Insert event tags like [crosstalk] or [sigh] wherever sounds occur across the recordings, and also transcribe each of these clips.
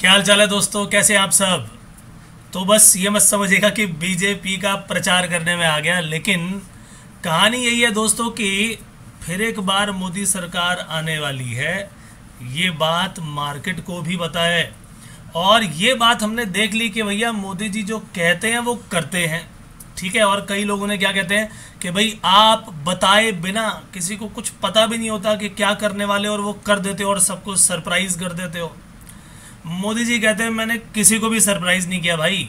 क्या हाल चाल है दोस्तों? कैसे आप सब? तो बस ये मत समझिएगा कि बीजेपी का प्रचार करने में आ गया, लेकिन कहानी यही है दोस्तों कि फिर एक बार मोदी सरकार आने वाली है। ये बात मार्केट को भी पता है। और ये बात हमने देख ली कि भैया मोदी जी जो कहते हैं वो करते हैं। ठीक है, और कई लोगों ने क्या कहते हैं कि भाई आप बताए बिना किसी को कुछ पता भी नहीं होता कि क्या करने वाले और वो कर देते हो और सबको सरप्राइज़ कर देते हो। मोदी जी कहते हैं, मैंने किसी को भी सरप्राइज़ नहीं किया भाई।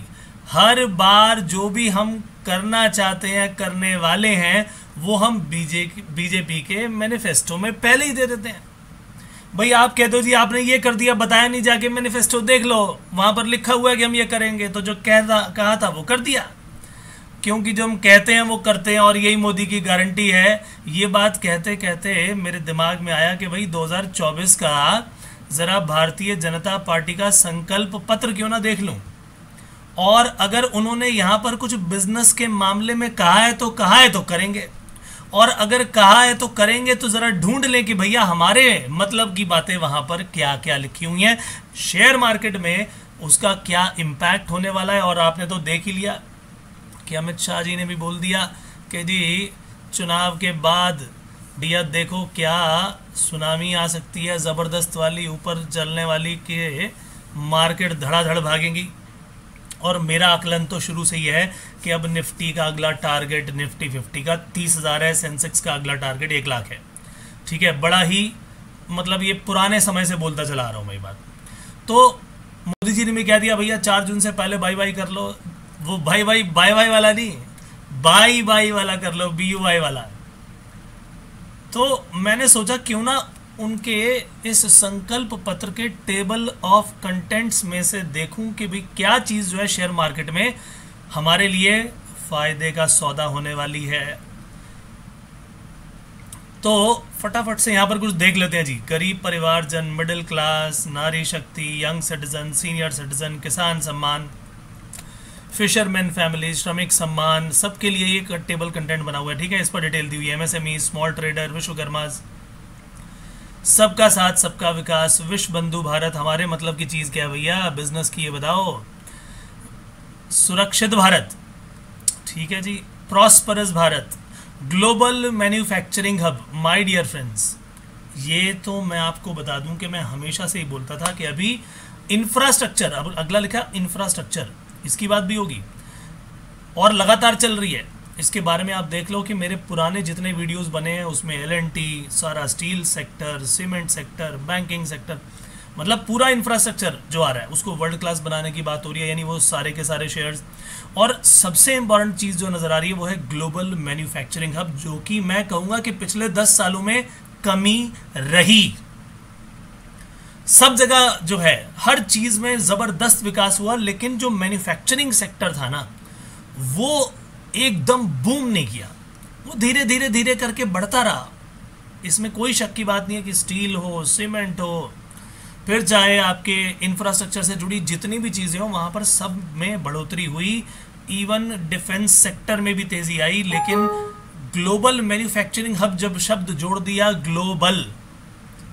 हर बार जो भी हम करना चाहते हैं, करने वाले हैं, वो हम बीजे, बीजेपी के मैनिफेस्टो में पहले ही दे देते हैं। भाई, आप कहते हो जी, आपने ये कर दिया, बताया नहीं जाके मैनिफेस्टो देख लो। वहाँ पर लिखा हुआ है कि हम ये करेंगे। तो जो कह कहता कहा था, वो कर दिया। क्योंकि जो हम कहते हैं, वो करते हैं, और यही मोदी की गारंटी है। ये बात कहते कहते मेरे दिमाग में आया कि भाई 2024 का ज़रा भारतीय जनता पार्टी का संकल्प पत्र क्यों ना देख लूँ? और अगर उन्होंने यहाँ पर कुछ बिज़नेस के मामले में कहा है तो कहा है तो करेंगे। और अगर कहा है तो करेंगे तो ज़रा ढूंढ लें कि भैया हमारे मतलब की बातें वहाँ पर क्या क्या लिखी हुई हैं। शेयर मार्केट में उसका क्या इम्पैक्ट होने वाला है और आपने तो देख ही लिया। कि अमित शाह जी ने भी बोल दिया कि जी, चुनाव के बाद भैया देखो क्या सुनामी आ सकती है ज़बरदस्त वाली, ऊपर चलने वाली के मार्केट धड़ाधड़ भागेंगी। और मेरा आकलन तो शुरू से ही है कि अब निफ्टी का अगला टारगेट, निफ्टी फिफ्टी का तीस हज़ार है, सेंसेक्स का अगला टारगेट एक लाख है। ठीक है, बड़ा ही मतलब ये पुराने समय से बोलता चला आ रहा हूँ मैं बात। तो मोदी जी ने भी कह दिया, भैया, चार जून से पहले बाई बाई कर लो। वो भाई भाई बाई बाई वाला नहीं, बाई बाई वाला कर लो, बी यू वाई वाला। तो मैंने सोचा क्यों ना उनके इस संकल्प पत्र के टेबल ऑफ़ कंटेंट्स में से देखूँ कि भाई क्या चीज़ जो है शेयर मार्केट में हमारे लिए फ़ायदे का सौदा होने वाली है। तो फटाफट से यहाँ पर कुछ देख लेते हैं जी। गरीब परिवार जन मिडिल क्लास नारी शक्ति यंग सिटीजन सीनियर सिटीजन किसान सम्मान। फिशरमैन फैमिली श्रमिक सम्मान, सबके लिए ये टेबल कंटेंट बना हुआ है, ठीक है? इस पर डिटेल दी हुई है। एमएसएमई स्मॉल ट्रेडर विश्वकर्मा सबका साथ, सबका विकास। विश्व बंधु भारत, हमारे मतलब की चीज़ क्या है भैया? बिज़नेस की, ये बताओ। सुरक्षित भारत। ठीक है जी। Prosperous Bharat. Global manufacturing hub my dear friends ये तो मैं आपको बता दूँ कि मैं हमेशा से ही बोलता था कि अभी इंफ्रास्ट्रक्चर अब अगला लिखा इंफ्रास्ट्रक्चर इसकी बात भी होगी। और लगातार चल रही है। इसके बारे में आप देख लो कि मेरे पुराने जितने वीडियोस बने हैं, उसमें एलएनटी सारा steel sector, cement sector, banking sector मतलब पूरा इंफ्रास्ट्रक्चर जो आ रहा है, उसको वर्ल्ड क्लास बनाने की बात हो रही है, यानी वो सारे के सारे शेयर्स और सबसे इंपॉर्टेंट चीज़ जो नज़र आ रही है, वो है ग्लोबल मैन्युफैक्चरिंग हब जो कि मैं कहूँगा कि पिछले दस सालों में कमी रही। सब जगह जो है, हर चीज़ में ज़बरदस्त विकास हुआ, लेकिन जो मैन्युफैक्चरिंग सेक्टर था ना, वो एकदम बूम नहीं किया। वो धीरे धीरे धीरे करके बढ़ता रहा। इसमें कोई शक की बात नहीं है कि स्टील हो सीमेंट हो, फिर चाहे आपके इंफ्रास्ट्रक्चर से जुड़ी जितनी भी चीज़ें हो, वहाँ पर सब में बढ़ोतरी हुई। इवन डिफेंस सेक्टर में भी तेज़ी आई, लेकिन ग्लोबल मैन्युफैक्चरिंग हब जब शब्द जोड़ दिया ग्लोबल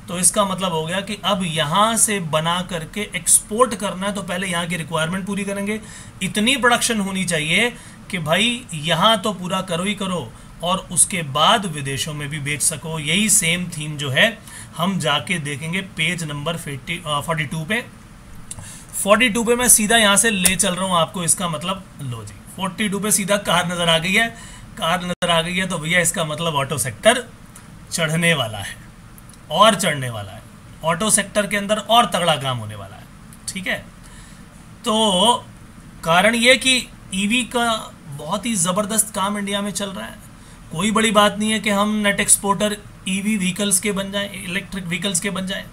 तो इसका मतलब हो गया कि अब यहाँ से बना करके एक्सपोर्ट करना है तो पहले यहाँ की रिक्वायरमेंट पूरी करेंगे। इतनी प्रोडक्शन होनी चाहिए कि भाई यहाँ तो पूरा करो ही करो और उसके बाद विदेशों में भी बेच सको। यही सेम थीम जो है, हम जाके देखेंगे पेज नंबर फोर्टी टू पे। फोर्टी टू पे मैं सीधा यहाँ से ले चल रहा हूँ आपको इसका मतलब। लो जी फोर्टी टू पे सीधा कार नज़र आ गई है। कार नज़र आ गई है तो भैया इसका मतलब ऑटो सेक्टर चढ़ने वाला है। और चढ़ने वाला है। ऑटो सेक्टर के अंदर और तगड़ा काम होने वाला है। ठीक है? तो कारण ये कि ईवी का बहुत ही ज़बरदस्त काम इंडिया में चल रहा है। कोई बड़ी बात नहीं है कि हम नेट एक्सपोर्टर ईवी व्हीकल्स के बन जाएँ इलेक्ट्रिक व्हीकल्स के बन जाएँ।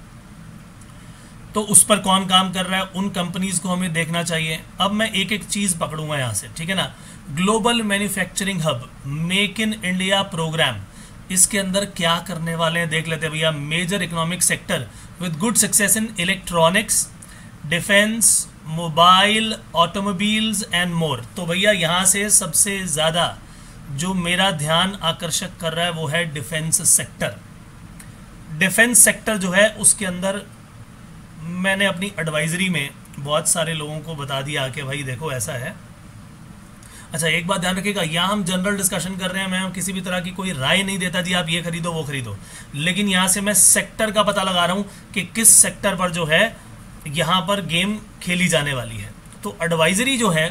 तो उस पर कौन काम कर रहा है? उन कंपनीज़ को हमें देखना चाहिए। अब मैं एक एक चीज़ पकड़ूँगा यहाँ से, ठीक है ना? Global manufacturing hub make in India programme इसके अंदर क्या करने वाले हैं, देख लेते हैं भैया। Major economic sector with good success in electronics defence mobile automobiles and more तो भैया, यहाँ से सबसे ज़्यादा जो मेरा ध्यान आकर्षक कर रहा है वो है डिफेंस सेक्टर डिफेंस सेक्टर जो है, उसके अंदर मैंने अपनी एडवाइजरी में बहुत सारे लोगों को बता दिया कि भाई देखो, ऐसा है। अच्छा एक बात ध्यान रखिएगा, यहाँ हम जनरल डिस्कशन कर रहे हैं, मैं हम किसी भी तरह की कोई राय नहीं देता जी, आप ये खरीदो, वो खरीदो। लेकिन यहाँ से मैं सेक्टर का पता लगा रहा हूँ कि किस सेक्टर पर जो है, यहाँ पर गेम खेली जाने वाली है। तो एडवाइजरी जो है,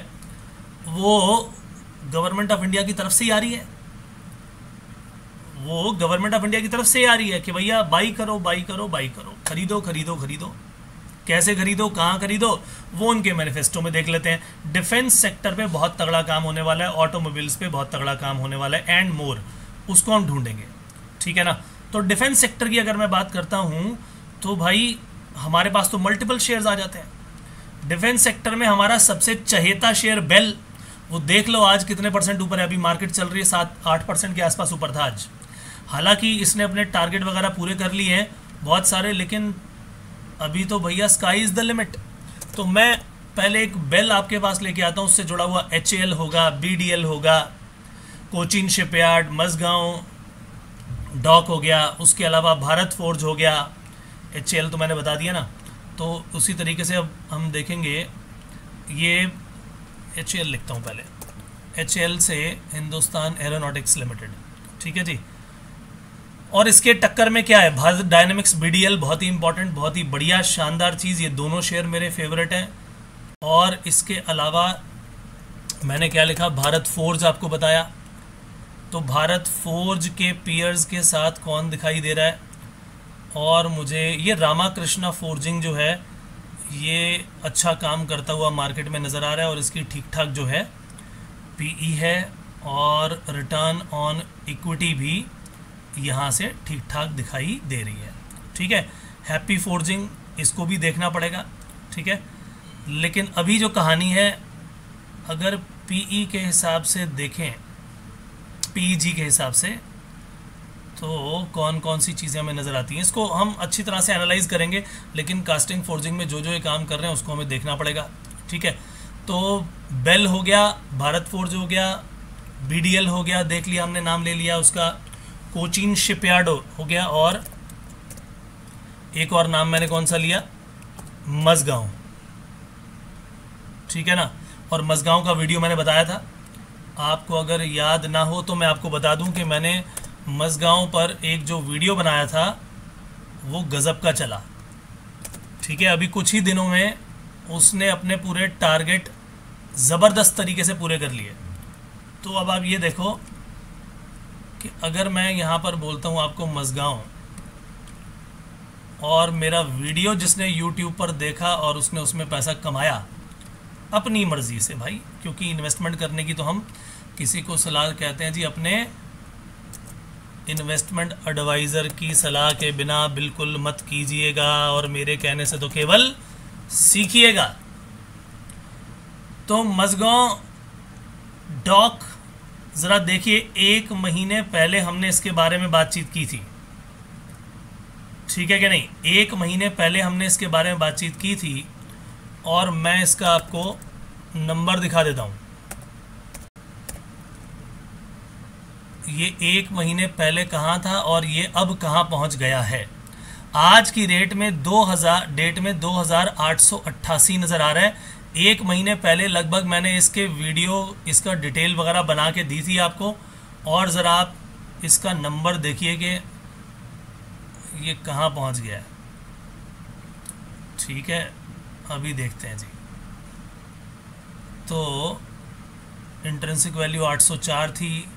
वो गवर्नमेंट ऑफ़ इंडिया की तरफ़ से ही आ रही है। वो गवर्नमेंट ऑफ़ इंडिया की तरफ़ से ही आ रही है कि भैया बाई करो बाई करो बाई करो, खरीदो खरीदो खरीदो। कैसे खरीदो, कहाँ खरीदो, वो उनके मैनिफेस्टो में देख लेते हैं। डिफेंस सेक्टर पे बहुत तगड़ा काम होने वाला है ऑटोमोबाइल्स पे बहुत तगड़ा काम होने वाला है एंड मोर उसको हम ढूंढेंगे। ठीक है ना? तो डिफेंस सेक्टर की अगर मैं बात करता हूँ तो भाई, हमारे पास तो मल्टीपल शेयर्स आ जाते हैं। डिफेंस सेक्टर में हमारा सबसे चहेता शेयर बेल वो देख लो आज कितने परसेंट ऊपर है, अभी मार्केट चल रही है, सात, आठ परसेंट के आसपास ऊपर था आज। हालाँकि इसने अपने टारगेट वगैरह पूरे कर लिए हैं, बहुत सारे, लेकिन अभी तो भैया स्काई इज़ द लिमिट तो मैं पहले एक बेल आपके पास लेके आता हूँ, उससे जुड़ा हुआ एचएएल होगा बीडीएल होगा, कोचिन शिपयार्ड मसगांव डॉक हो गया, उसके अलावा भारत फोर्ज हो गया एच तो मैंने बता दिया ना। तो उसी तरीके से अब हम देखेंगे, ये एच लिखता हूँ पहले। एचएल से हिंदुस्तान एरोनॉटिक्स लिमिटेड ठीक है जी? और इसके टक्कर में क्या है? भारत डायनेमिक्स बीडीएल बहुत ही इंपॉर्टेंट बहुत ही बढ़िया, शानदार चीज़। ये दोनों शेयर मेरे फेवरेट हैं। और इसके अलावा मैंने क्या लिखा? भारत फोर्ज आपको बताया। तो भारत फोर्ज के पियर्स के साथ कौन दिखाई दे रहा है? और मुझे ये रामा कृष्णा फोर्जिंग जो है, ये अच्छा काम करता हुआ मार्केट में नज़र आ रहा है और इसकी ठीक ठाक जो है पीई है। और रिटर्न ऑन इक्विटी भी यहाँ से ठीक ठाक दिखाई दे रही है। ठीक है? हैप्पी फोर्जिंग इसको भी देखना पड़ेगा। ठीक है? लेकिन अभी जो कहानी है, अगर पीई e के हिसाब से देखें पीजी के हिसाब से तो कौन कौन सी चीज़ें हमें नज़र आती हैं? इसको हम अच्छी तरह से एनालाइज करेंगे, लेकिन कास्टिंग फोर्जिंग में जो जो ये काम कर रहे हैं, उसको हमें देखना पड़ेगा। ठीक है? तो बेल हो गया भारत फोर्ज हो गया बी हो गया, देख लिया हमने, नाम ले लिया उसका। कोचिन शिपयार्ड हो गया और एक और नाम मैंने कौन सा लिया? मजगांव। ठीक है ना? और मजगांव का वीडियो मैंने बताया था। आपको अगर याद ना हो तो मैं आपको बता दूँ कि मैंने मजगांव पर एक जो वीडियो बनाया था, वो गज़ब का चला। ठीक है? अभी कुछ ही दिनों में उसने अपने पूरे टारगेट ज़बरदस्त तरीके से पूरे कर लिए। तो अब आप ये देखो कि अगर मैं यहाँ पर बोलता हूँ आपको मजगाँव, और मेरा वीडियो जिसने यूट्यूब पर देखा और उसने उसमें पैसा कमाया, अपनी मर्ज़ी से भाई, क्योंकि इन्वेस्टमेंट करने की तो हम किसी को सलाह कहते हैं जी, अपने इन्वेस्टमेंट एडवाइज़र की सलाह के बिना बिल्कुल मत कीजिएगा और मेरे कहने से तो केवल सीखिएगा। तो मजगांव डॉक ज़रा देखिए, एक महीने पहले हमने इसके बारे में बातचीत की थी। ठीक है कि नहीं? एक महीने पहले हमने इसके बारे में बातचीत की थी और मैं इसका आपको नंबर दिखा देता हूँ। ये एक महीने पहले कहाँ था और ये अब कहाँ पहुँच गया है? आज की रेट में 2000 डेट में दो हज़ार आठ सौ अट्ठासी नज़र आ रहा है। एक महीने पहले लगभग मैंने इसके वीडियो, इसका डिटेल वगैरह बना के दी थी आपको। और ज़रा आप इसका नंबर देखिए कि ये कहाँ पहुँच गया है। ठीक है, अभी देखते हैं जी। तो इंट्रेंसिक वैल्यू 804 थी।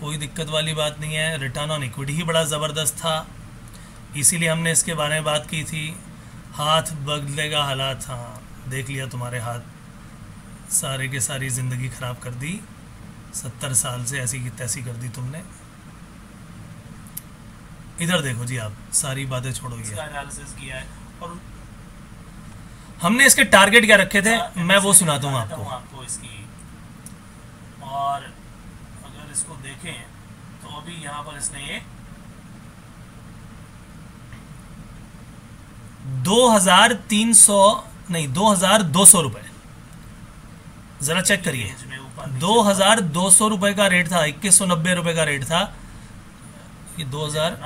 कोई दिक्कत वाली बात नहीं है। रिटर्न ऑन इक्विटी ही बड़ा ज़बरदस्त था। इसीलिए हमने इसके बारे में बात की थी। हाथ बदलेगा हालात हाँ। देख लिया तुम्हारे हाथ। सारे के सारी ज़िंदगी ख़राब कर दी। सत्तर साल से ऐसी की तैसी कर दी तुमने। इधर देखो जी आप सारी बातें छोड़ो ये। किया है और हमने इसके टारगेट क्या रखे थे? हाँ, मैं वो सुनाता हूँ आपको। आपको इसकी। और अगर इसको देखें तो अभी यहाँ पर इसने ये दो हज़ार तीन सौ नहीं दो हज़ार दो सौ रुपये ज़रा चेक करिए। दो हज़ार दो सौ रुपये का रेट था इक्कीस सौ नब्बे रुपये का रेट था। ये दो हज़ार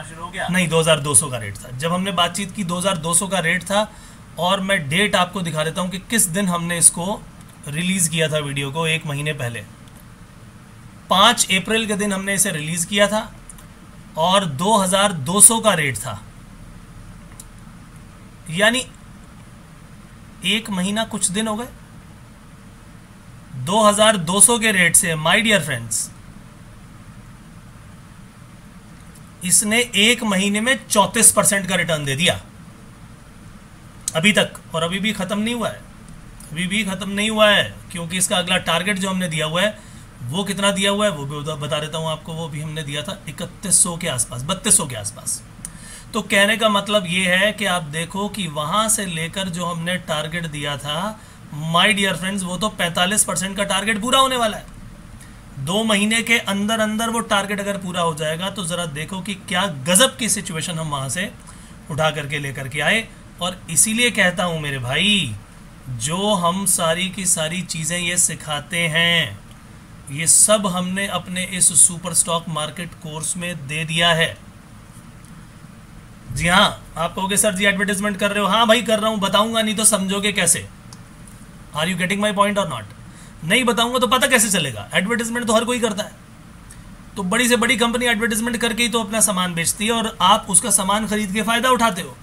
नहीं दो हज़ार दो सौ का रेट था। जब हमने बातचीत की दो हज़ार दो सौ का रेट था और मैं डेट आपको दिखा देता हूँ कि किस दिन हमने इसको रिलीज़ किया था वीडियो को एक महीने पहले। पाँच अप्रैल के दिन हमने इसे रिलीज़ किया था और 2200 का रेट था। यानी एक महीना कुछ दिन हो गए। 2200 के रेट से माय डियर फ्रेंड्स इसने एक महीने में 34 परसेंट का रिटर्न दे दिया। अभी तक, और अभी भी खत्म नहीं हुआ है। अभी भी खत्म नहीं हुआ है, क्योंकि इसका अगला टारगेट जो हमने दिया हुआ है, वो कितना दिया हुआ है, वो भी बता देता हूँ आपको, वो भी हमने दिया था इकतीस के आसपास, बत्तीस के आसपास। तो कहने का मतलब ये है कि आप देखो कि वहाँ से लेकर जो हमने टारगेट दिया था माय डियर फ्रेंड्स वो तो 45 परसेंट का टारगेट पूरा होने वाला है। दो महीने के अंदर अंदर वो टारगेट अगर पूरा हो जाएगा तो ज़रा देखो कि क्या गज़ब की सिचुएशन हम वहाँ से उठा करके लेकर के आए। और इसीलिए कहता हूँ मेरे भाई, जो हम सारी की सारी चीज़ें ये सिखाते हैं, ये सब हमने अपने इस सुपर स्टॉक मार्केट कोर्स में दे दिया है। जी हाँ आप कहोगे, सर जी एडवर्टीजमेंट कर रहे हो. हाँ भाई, कर रहा हूँ, बताऊँगा, नहीं तो समझोगे कैसे? Are you getting my point और नॉट नहीं बताऊँगा तो पता कैसे चलेगा? एडवर्टीजमेंट तो हर कोई करता है। तो बड़ी से बड़ी कंपनी एडवर्टीजमेंट करके ही तो अपना सामान बेचती है और आप उसका सामान खरीद के फ़ायदा उठाते हो।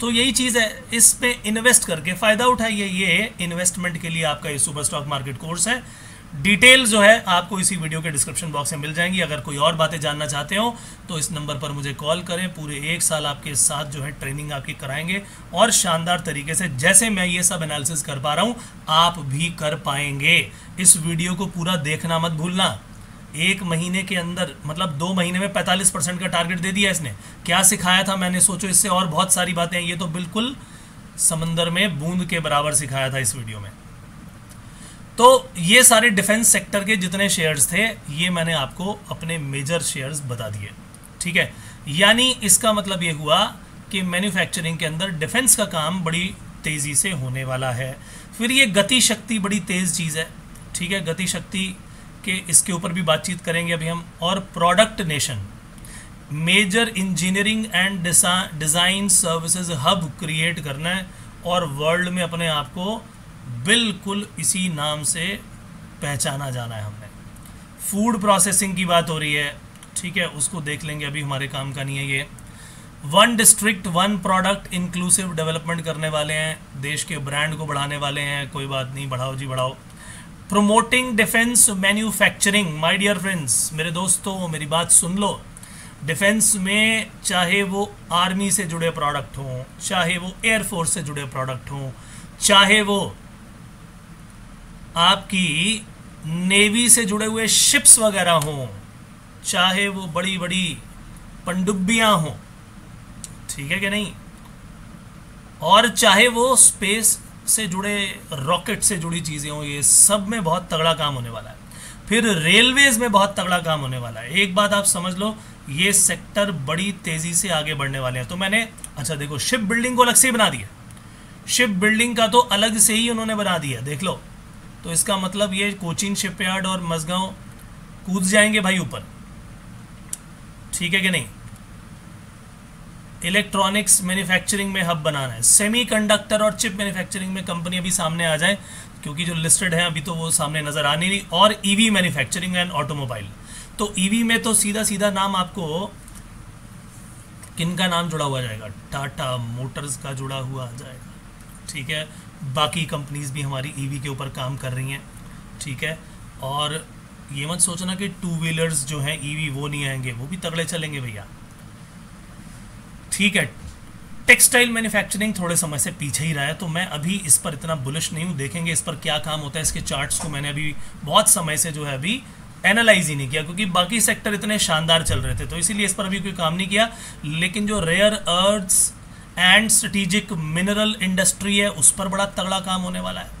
तो यही चीज़ है, इस पे इन्वेस्ट करके फ़ायदा उठाइए। ये इन्वेस्टमेंट के लिए आपका ये सुपर स्टॉक मार्केट कोर्स है। डिटेल जो है आपको इसी वीडियो के डिस्क्रिप्शन बॉक्स में मिल जाएँगी। अगर कोई और बातें जानना चाहते हो तो इस नंबर पर मुझे कॉल करें। पूरे एक साल आपके साथ जो है ट्रेनिंग आपकी कराएँगे और शानदार तरीके से जैसे मैं ये सब एनालिसिस कर पा रहा हूँ, आप भी कर पाएँगे। इस वीडियो को पूरा देखना मत भूलना। एक महीने के अंदर मतलब दो महीने में 45 परसेंट का टारगेट दे दिया इसने। क्या सिखाया था मैंने? सोचो, इससे और बहुत सारी बातें ये तो बिल्कुल समंदर में बूंद के बराबर सिखाया था इस वीडियो में। तो ये सारे डिफेंस सेक्टर के जितने शेयर्स थे, ये मैंने आपको अपने मेजर शेयर्स बता दिए। ठीक है? यानी इसका मतलब ये हुआ कि मैन्युफैक्चरिंग के अंदर डिफेंस का काम बड़ी तेज़ी से होने वाला है। फिर ये गति शक्ति बड़ी तेज़ चीज़ है। ठीक है? गति शक्ति के इसके ऊपर भी बातचीत करेंगे अभी हम। और product nation major engineering and design services hub create करना है और वर्ल्ड में अपने आप को बिल्कुल इसी नाम से पहचाना जाना है हमने। फ़ूड प्रोसेसिंग की बात हो रही है, ठीक है, उसको देख लेंगे, अभी हमारे काम का नहीं है ये। One district one product inclusive development करने वाले हैं, देश के ब्रांड को बढ़ाने वाले हैं, कोई बात नहीं, बढ़ाओ जी, बढ़ाओ। Promoting defence manufacturing my dear friends मेरे दोस्तों, मेरी बात सुन लो। डिफेंस में चाहे वो आर्मी से जुड़े प्रोडक्ट हों, चाहे वो एयरफोर्स से जुड़े प्रोडक्ट हों, चाहे वो आपकी नेवी से जुड़े हुए शिप्स वगैरह हों, चाहे वो बड़ी बड़ी पनडुब्बियाँ हों, ठीक है कि नहीं? और चाहे वो स्पेस से जुड़े रॉकेट से जुड़ी चीज़ें हों, ये सब में बहुत तगड़ा काम होने वाला है। फिर रेलवेज में बहुत तगड़ा काम होने वाला है। एक बात आप समझ लो, ये सेक्टर बड़ी तेज़ी से आगे बढ़ने वाले हैं। तो मैंने अच्छा देखो शिप बिल्डिंग को अलग से ही बना दिया। शिप बिल्डिंग का तो अलग से ही उन्होंने बना दिया, देख लो। तो इसका मतलब ये कोचिन शिपयार्ड और मजगांव कूद जाएँगे भाई ऊपर। ठीक है कि नहीं? इलेक्ट्रॉनिक्स मैन्युफैक्चरिंग में हब बनाना है। सेमीकंडक्टर और चिप मैन्युफैक्चरिंग में कंपनी अभी सामने आ जाए, क्योंकि जो लिस्टेड है, अभी तो वो सामने नज़र आने नहीं और ईवी मैन्युफैक्चरिंग एंड ऑटोमोबाइल तो ईवी में तो सीधा सीधा नाम आपको किन का नाम जुड़ा हुआ जाएगा? टाटा मोटर्स का जुड़ा हुआ जाएगा। ठीक है? बाकी कंपनीज़ भी हमारी ईवी के ऊपर काम कर रही हैं, ठीक है? और ये मत सोचना कि टू व्हीलर्स जो हैं ईवी वो नहीं आएँगे, वो भी तगड़े चलेंगे भैया। ठीक है टेक्सटाइल मैन्युफैक्चरिंग थोड़े समय से पीछे ही रहा है तो मैं अभी इस पर इतना बुलिश नहीं हूँ, देखेंगे इस पर क्या काम होता है, इसके चार्ट्स को मैंने अभी बहुत समय से जो है अभी एनालाइज ही नहीं किया, क्योंकि बाकी सेक्टर इतने शानदार चल रहे थे तो इसीलिए इस पर अभी कोई काम नहीं किया। लेकिन जो rare earths and strategic mineral industry है, उस पर बड़ा तगड़ा काम होने वाला है।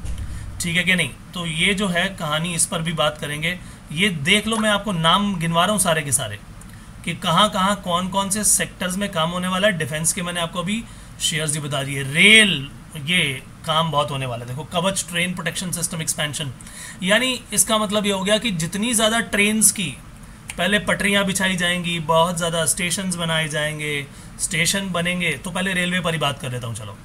ठीक है कि नहीं? तो ये जो है कहानी, इस पर भी बात करेंगे। ये देख लो, मैं आपको नाम गिनवा रहा हूँ सारे के सारे, कि कहाँ कहाँ कौन कौन से सेक्टर्स में काम होने वाला है। डिफेंस के मैंने आपको अभी शेयर्स ही बता दिए। रेल ये काम बहुत होने वाला है। देखो, कवच ट्रेन प्रोटेक्शन सिस्टम एक्सपेंशन यानी इसका मतलब ये हो गया कि जितनी ज़्यादा ट्रेन्स की, पहले पटरियाँ बिछाई जाएँगी, बहुत ज़्यादा स्टेशन बनाए जाएँगे स्टेशन बनेंगे तो पहले रेलवे पर ही बात कर लेता हूँ, चलो।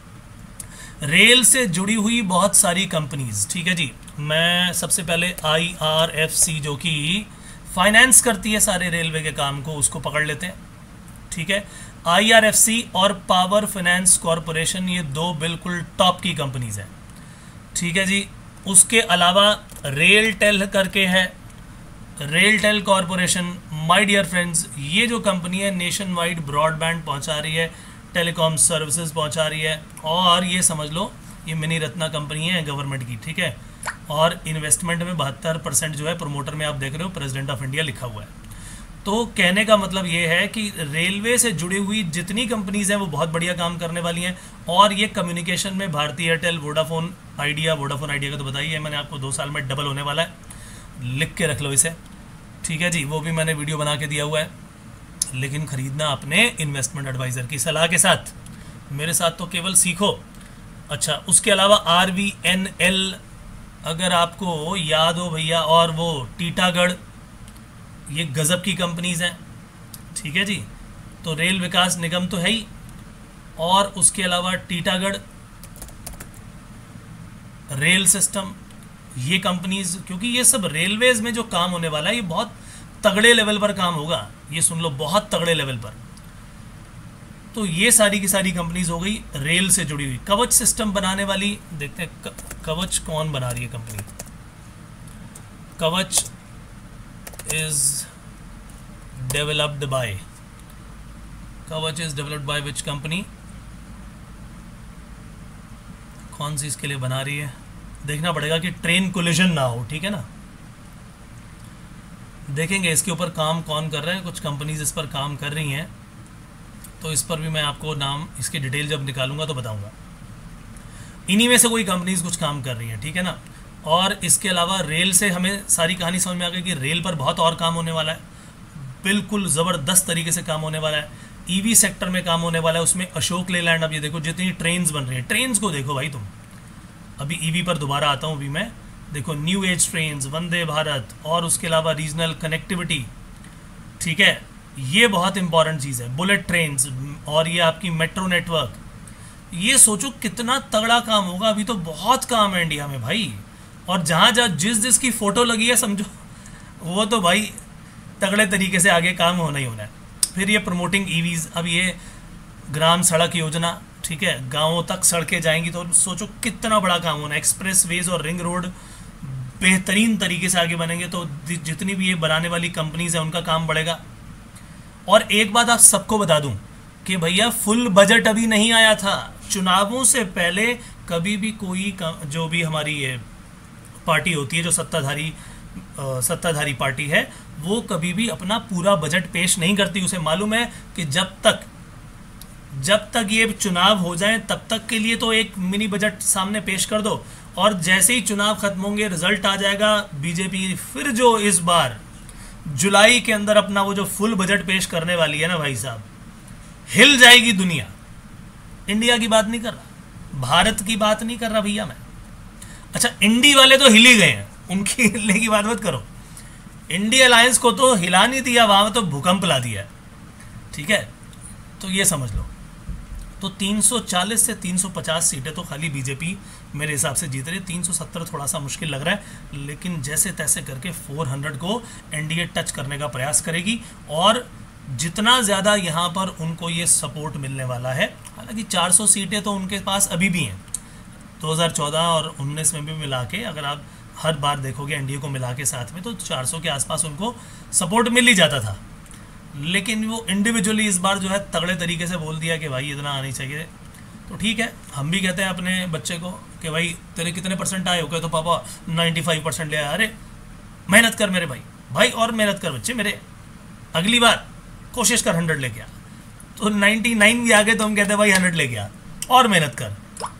रेल से जुड़ी हुई बहुत सारी कंपनीज़, ठीक है जी? मैं सबसे पहले आई आर एफ़ सी जो कि फाइनेंस करती है सारे रेलवे के काम को, उसको पकड़ लेते हैं, ठीक है? आई आर एफ़ सी और पावर फाइनेंस कॉरपोरेशन ये दो बिल्कुल टॉप की कंपनीज़ हैं, ठीक है जी? उसके अलावा रेल टेल करके है RailTel corporation, my dear friends, ये जो कंपनी है नेशन वाइड ब्रॉडबैंड पहुँचा रही है, टेलीकॉम सर्विसेज़ पहुँचा रही है, और ये समझ लो, ये मिनी रत्ना कंपनी है गवर्नमेंट की, ठीक है? और इन्वेस्टमेंट में बहत्तर परसेंट जो है प्रोमोटर में आप देख रहे हो प्रेसिडेंट ऑफ़ इंडिया लिखा हुआ है। तो कहने का मतलब ये है कि रेलवे से जुड़ी हुई जितनी कंपनीज़ हैं, वो बहुत बढ़िया काम करने वाली हैं, और ये कम्युनिकेशन में भारतीय Airtel Vodafone Idea Vodafone Idea का तो बताइए, मैंने आपको दो साल में डबल होने वाला है। लिख के रख लो इसे। ठीक है जी, वो भी मैंने वीडियो बना के दिया हुआ है। लेकिन ख़रीदना अपने इन्वेस्टमेंट एडवाइज़र की सलाह के साथ। मेरे साथ तो केवल सीखो। अच्छा उसके अलावा आर वी एन एल अगर आपको याद हो भैया, और वो टीटागढ़, ये गज़ब की कंपनीज़ हैं। ठीक है जी तो रेल विकास निगम तो है ही। और उसके अलावा टीटागढ़, रेल सिस्टम ये कंपनीज़ क्योंकि ये सब रेलवेज में जो काम होने वाला है, ये बहुत तगड़े लेवल पर काम होगा। ये सुन लो, बहुत तगड़े लेवल पर। तो ये सारी की सारी कंपनीज़ हो गई रेल से जुड़ी हुई। कवच सिस्टम बनाने वाली, देखते हैं कवच कौन बना रही है company Kavach is developed by Kavach is developed by which company कौन सी इसके लिए बना रही है? देखना पड़ेगा कि ट्रेन कोलिजन ना हो, ठीक है ना? देखेंगे इसके ऊपर काम कौन कर रहे हैं, कुछ कंपनीज़ इस पर काम कर रही हैं। तो इस पर भी मैं आपको नाम, इसकी डिटेल जब निकालूँगा तो बताऊँगा। इन्हीं में से कोई कंपनीज़ कुछ काम कर रही हैं, ठीक है ना? और इसके अलावा रेल से हमें सारी कहानी समझ में आ गई कि रेल पर बहुत और काम होने वाला है। बिल्कुल ज़बरदस्त तरीके से काम होने वाला है। ईवी e सेक्टर में काम होने वाला है, उसमें अशोक लेलैंड, अब ये देखो, जितनी ट्रेन्स बन रही हैं। ट्रेन्स को देखो भाई तुम। अभी ईवी e पर दोबारा आता हूँ, अभी मैं। देखो new age train Vande Bharat, और उसके अलावा रीजनल कनेक्टिविटी ठीक है? ये बहुत इंपॉर्टेंट चीज़ है। बुलेट ट्रेन और ये आपकी मेट्रो नेटवर्क ये सोचो कितना तगड़ा काम होगा, अभी तो बहुत काम है इंडिया में भाई। और जहाँ जहाँ जिस जिसकी फ़ोटो लगी है, समझो, वो तो भाई तगड़े तरीके से आगे काम होना ही होना है। फिर ये प्रमोटिंग ईवीज अब ये ग्राम सड़क योजना ठीक है, गाँवों तक सड़कें जाएँगी तो सोचो कितना बड़ा काम होना एक्सप्रेस वेज और रिंग रोड बेहतरीन तरीके से आगे बनेंगे तो जितनी भी ये बनाने वाली कंपनीज़ हैं, उनका काम बढ़ेगा। और एक बात आप सबको बता दूँ कि भैया फुल बजट अभी नहीं आया था। चुनावों से पहले कभी भी कोई जो भी हमारी ये पार्टी होती है, जो सत्ताधारी सत्ताधारी पार्टी है, वो कभी भी अपना पूरा बजट पेश नहीं करती। उसे मालूम है कि जब तक जब तक ये चुनाव हो जाए, तब तक के लिए तो एक मिनी बजट सामने पेश कर दो। और जैसे ही चुनाव खत्म होंगे रिज़ल्ट आ जाएगा। बीजेपी फिर जो इस बार जुलाई के अंदर अपना वो जो फुल बजट पेश करने वाली है ना भाई साहब, हिल जाएगी दुनिया। इंडिया की बात नहीं कर रहा। भारत की बात नहीं कर रहा भैया मैं। अच्छा इंडी वाले तो हिल ही गए हैं। उनकी हिलने की बात मत करो। इंडी अलायंस को तो हिला नहीं दिया, वहाँ तो भूकंप ला दिया ठीक है? तो ये समझ लो। तो 340 से 350 सीटें तो खाली बीजेपी मेरे हिसाब से जीत रही है। 370 थोड़ा सा मुश्किल लग रहा है, लेकिन जैसे तैसे करके 400 को एनडीए टच करने का प्रयास करेगी और जितना ज़्यादा यहाँ पर उनको ये सपोर्ट मिलने वाला है, हालाँकि 400 सीटें तो उनके पास अभी भी हैं। 2014 और 19 में भी मिला के अगर आप हर बार देखोगे एनडीए को मिला के साथ में तो 400 के आसपास उनको सपोर्ट मिल ही जाता था। लेकिन वो इंडिविजुअली इस बार जो है तगड़े तरीके से बोल दिया कि भाई इतना आनी चाहिए। तो ठीक है, हम भी कहते हैं अपने बच्चे को कि भाई, तेरे कितने परसेंट आए? हो गए तो पापा 95 परसेंट ले आया। अरे, मेहनत कर मेरे भाई। भाई, और मेहनत कर बच्चे मेरे। अगली बार कोशिश कर हंड्रेड लेके आ। तो 99 भी आ गए तो हम कहते हैं, भाई हंड्रेड लेके आ। और मेहनत कर।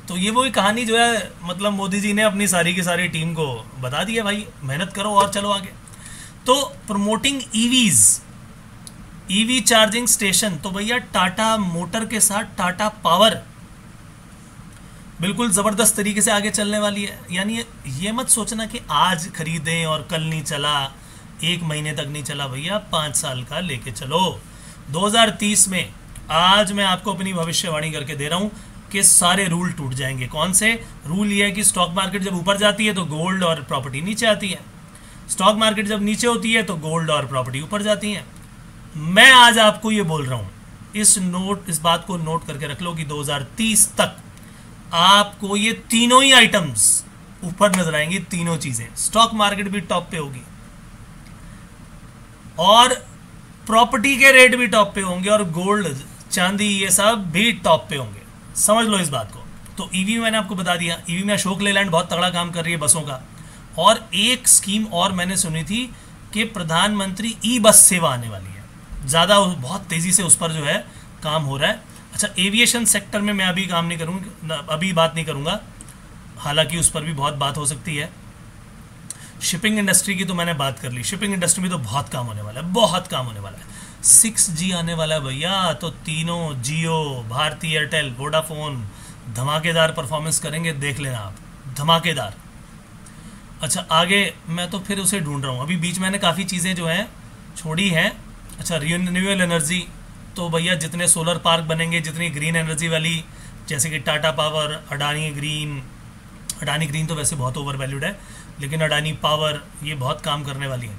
तो ये वही कहानी जो है मतलब मोदी जी ने अपनी सारी की सारी टीम को बता दी है, भाई, मेहनत करो और चलो आगे। तो promoting EVs EV charging station तो भैया टाटा मोटर के साथ टाटा पावर बिल्कुल ज़बरदस्त तरीके से आगे चलने वाली है। यानी ये मत सोचना कि आज खरीदें और कल नहीं चला, एक महीने तक नहीं चला भैया, पाँच साल का लेके चलो। 2030 में आज मैं आपको अपनी भविष्यवाणी करके दे रहा हूँ कि सारे रूल टूट जाएँगे। कौन से? रूल ये है कि स्टॉक मार्केट जब ऊपर जाती है तो गोल्ड और प्रॉपर्टी नीचे आती है। स्टॉक मार्केट जब नीचे होती है तो गोल्ड और प्रॉपर्टी ऊपर जाती हैं। मैं आज आपको ये बोल रहा हूँ, इस नोट, इस बात को नोट करके रख लो कि 2030 तक आपको ये तीनों ही आइटम्स ऊपर नज़र आएँगी, तीनों चीज़ें। स्टॉक मार्केट भी टॉप पे होगी और प्रॉपर्टी के रेट भी टॉप पे होंगे और गोल्ड चांदी, ये सब भी टॉप पे होंगे। समझ लो इस बात को। तो ईवी मैंने आपको बता दिया। ईवी में अशोक लेलैंड बहुत तगड़ा काम कर रही है बसों का। और एक स्कीम और मैंने सुनी थी कि प्रधानमंत्री ई बस सेवा आने वाली है। ज़्यादा बहुत तेज़ी से उस पर जो है काम हो रहा है। अच्छा एविएशन सेक्टर में मैं अभी काम नहीं करूँगा अभी बात नहीं करूँगा। हालाँकि उस पर भी बहुत बात हो सकती है। शिपिंग इंडस्ट्री की तो मैंने बात कर ली। शिपिंग इंडस्ट्री में तो बहुत काम होने वाला है, बहुत काम होने वाला है। सिक्स जी आने वाला है भैया तो तीनों जियो भारती एयरटेल वोडाफोन धमाकेदार परफॉर्मेंस करेंगे, देख लेना आप। धमाकेदार। अच्छा आगे मैं तो फिर उसे ढूंढ रहा हूँ। अभी बीच मैंने काफ़ी चीज़ें जो हैं छोड़ी हैं। अच्छा रिन्यूएबल एनर्जी तो भैया जितने सोलर पार्क बनेंगे, जितनी ग्रीन एनर्जी वाली, जैसे कि Tata power Adani green Adani green तो वैसे बहुत ओवर वैल्यूड है, लेकिन अडानी पावर ये बहुत काम करने वाली है।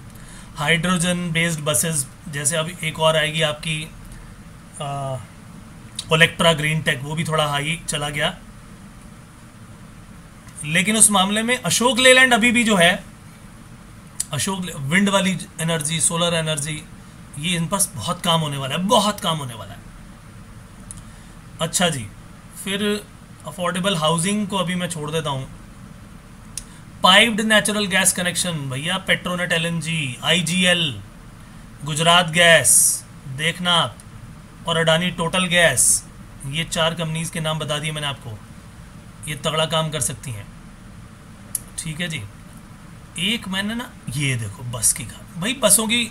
हाइड्रोजन बेस्ड बसेस जैसे अभी एक और आएगी आपकी ओलेक्ट्रा ग्रीन टेक वो भी थोड़ा हाई चला गया। लेकिन उस मामले में अशोक लेलैंड अभी भी जो है अशोक विंड वाली एनर्जी सोलर एनर्जी ये इन पास बहुत काम होने वाला है, बहुत काम होने वाला है। अच्छा जी, फिर अफोर्डेबल हाउसिंग को अभी मैं छोड़ देता हूँ। पाइप्ड नेचुरल गैस कनेक्शन भैया Petronet LNG IGL Gujarat gas, देखना और अडानी टोटल गैस ये चार कंपनीज़ के नाम बता दिए मैंने आपको। ये तगड़ा काम कर सकती हैं। ठीक है जी, एक मैंने ना, ये देखो, बस की का भाई बसों की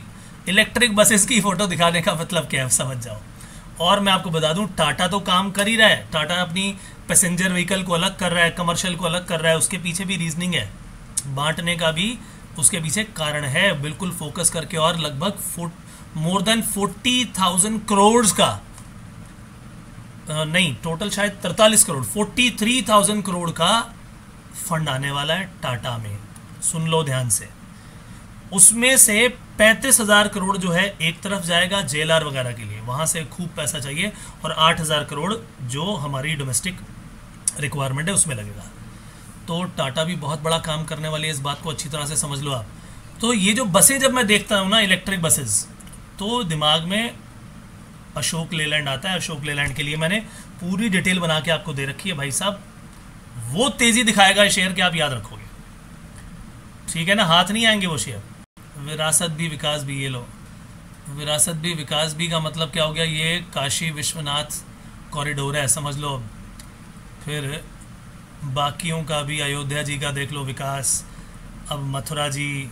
इलेक्ट्रिक बसेस की फ़ोटो दिखाने का मतलब क्या है? समझ जाओ। और मैं आपको बता दूँ, टाटा तो काम कर ही रहा है। टाटा अपनी पैसेंजर व्हीकल को अलग कर रहा है, कमर्शियल को अलग कर रहा है, उसके पीछे भी रीजनिंग है। बांटने का भी उसके पीछे कारण है। बिल्कुल फोकस करके और लगभग more than forty thousand crore का नहीं, टोटल शायद तरतालीस crore, forty three thousand crore का फंड आने वाला है टाटा में। सुन लो ध्यान से। उसमें से पैंतीस हज़ार करोड़ जो है एक तरफ़ जाएगा जेएलआर वगैरह के लिए। वहाँ से खूब पैसा चाहिए और आठ हज़ार करोड़ जो हमारी डोमेस्टिक रिक्वायरमेंट है उसमें लगेगा। तो टाटा भी बहुत बड़ा काम करने वाली है, इस बात को अच्छी तरह से समझ लो आप। तो ये जो बसें जब मैं देखता हूँ ना इलेक्ट्रिक बसेस तो दिमाग में अशोक लेलैंड आता है। अशोक लेलैंड के लिए मैंने पूरी डिटेल बना के आपको दे रखी है भाई साहब। वो तेज़ी दिखाएगा शेयर के, आप याद रखोगे। ठीक है ना? हाथ नहीं आएँगे वो शेयर। विरासत भी विकास भी, ये लो। विरासत भी विकास भी का मतलब क्या हो गया? ये काशी विश्वनाथ कॉरिडोर है, समझ लो। अब फिर बाकियों का भी, अयोध्या जी का देख लो विकास, अब मथुरा जी,